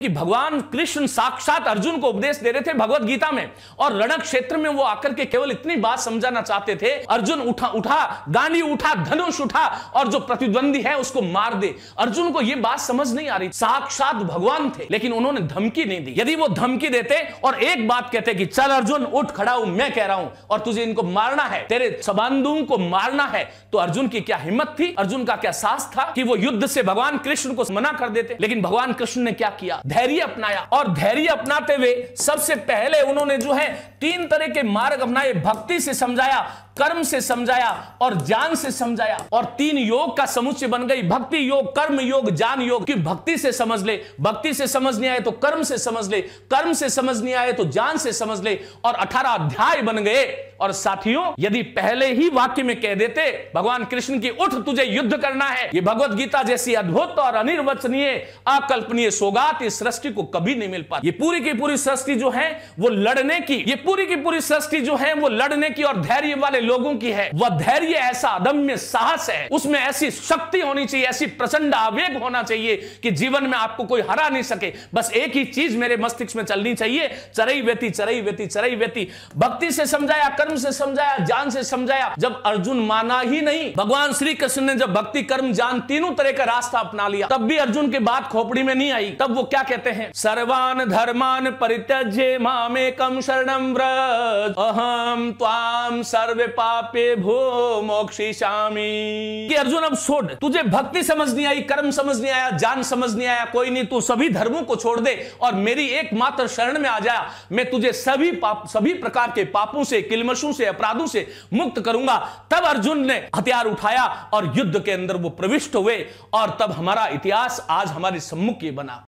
कि भगवान कृष्ण साक्षात अर्जुन को उपदेश दे रहे थे भगवत गीता में। और रणक क्षेत्र में वो आकर के केवल इतनी बात समझाना चाहते थे, अर्जुन उठा उठा, गांधी उठा, धनुष उठा, और जो प्रतिद्वंदी है उसको मार दे। अर्जुन को ये बात समझ नहीं आ रही, साक्षात भगवान थे, लेकिन उन्होंने धमकी नहीं दी। यदि वो धमकी देते और एक बात कहते कि, चल अर्जुन, उठ, खड़ा हूँ, मैं कह रहा हूँ, और तुझे इनको मारना है, तेरे सबंधुओं को मारना है। तो अर्जुन की क्या हिम्मत थी? अर्जुन का क्या साहस था कि वो युद्ध से भगवान कृष्ण को मना कर देते? लेकिन भगवान कृष्ण ने क्या किया? धैर्य अपनाया और धैर्य अपनाते हुए सबसे पहले उन्होंने जो है तीन तरह के मार्ग अपनाए, भक्ति से समझाया, कर्म से समझाया और ज्ञान से समझाया। और तीन योग का समुच्चय बन गई। भक्ति योग, कर्म योग, ज्ञान योग की भक्ति से समझ ले। भक्ति से समझ नहीं आए तो कर्म से समझ ले। कर्म से समझ नहीं आए तो ज्ञान से समझ ले। और अठारह अध्याय बन गए। और साथियों, यदि पहले ही वाक्य में कह देते, भगवान कृष्ण की, उठ, तुझे युद्ध करना है। ये भगवत गीता जैसी अद्भुत और अनिर्वचनीय, अकल्पनीय, सौगात इस सृष्टि को कभी नहीं मिल पाती। ये पूरी की पूरी सृष्टि जो है, वो लड़ने की, ये पूरी की पूरी सृष्टि जो है वो लड़ने की और धैर्य वाले लोगों की है। वह धैर्य ऐसा अदम्य साहस है। उसमें ऐसी शक्ति होनी चाहिए, ऐसी प्रचंड आवेग होना चाहिए कि जीवन में आपको कोई हरा नहीं सके। बस एक ही चीज़ मेरे मस्तिष्क में चलनी चाहिए, चरई व्यती चरई व्यती चरई व्यती। भक्ति से समझाया, कर्म से समझाया जान से समझाया, जब अर्जुन माना ही नहीं। भगवान श्री कृष्ण ने जब भक्ति, कर्म जान तीनों तरह का रास्ता अपना लिया, तब भी अर्जुन की बात खोपड़ी में नहीं आई। तब वो क्या कहते हैं? सर्वान धर्मान परित्यज्य मामेकम शरणम व्रज अहम त्वाम सर्व पापे भो मोक्षिशामी कि अर्जुन, अब छोड़ तुझे भक्ति समझ नहीं आई, कर्म समझ नहीं आया, ज्ञान समझ नहीं आया, कोई नहीं, तू सभी धर्मों को छोड़ दे और मेरी एकमात्र शरण में आ जा। मैं तुझे सभी पाप, सभी प्रकार के पापों से, किलमशों से, अपराधों से मुक्त करूँगा। तब अर्जुन ने हथियार उठाया और युद्ध के अंदर वो प्रविष्ट हुए और तब हमारा इतिहास आज हमारे सम्मुख ये बना।